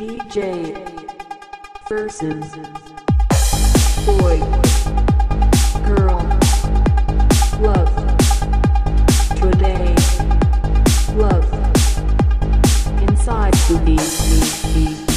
DJ versus boy, girl, love today, love inside to be, be, be.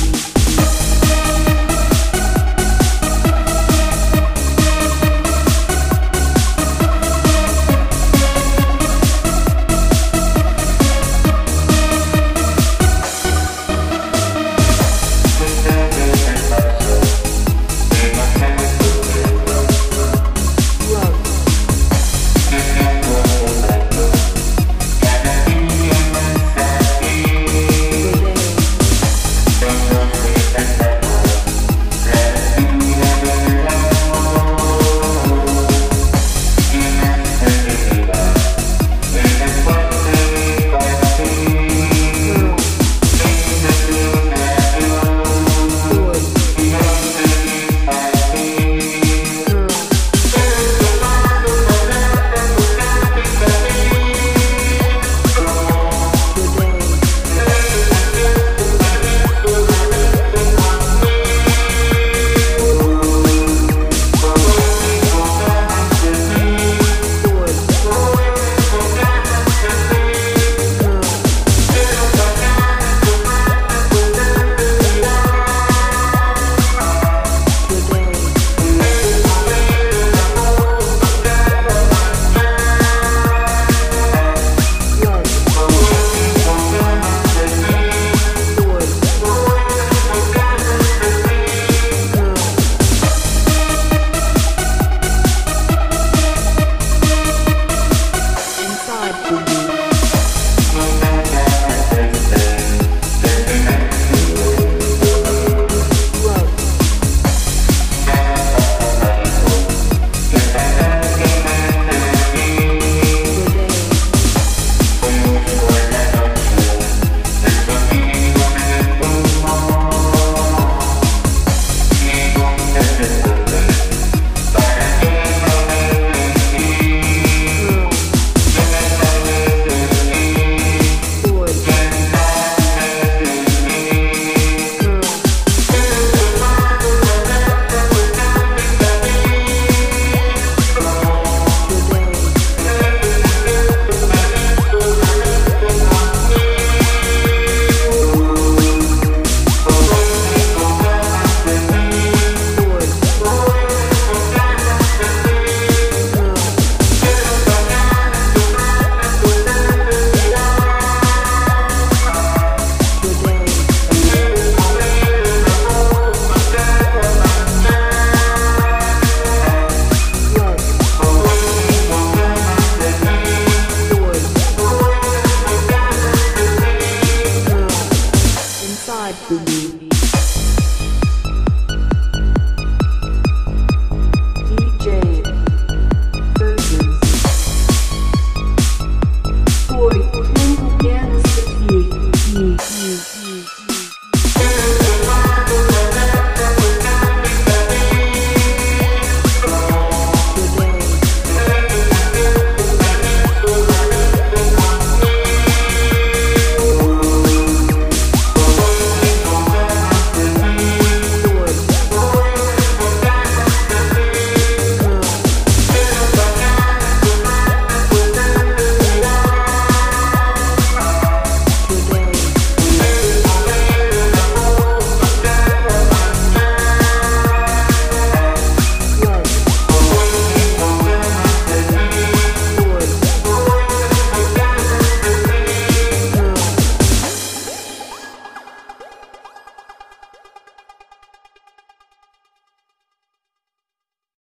That's I believe.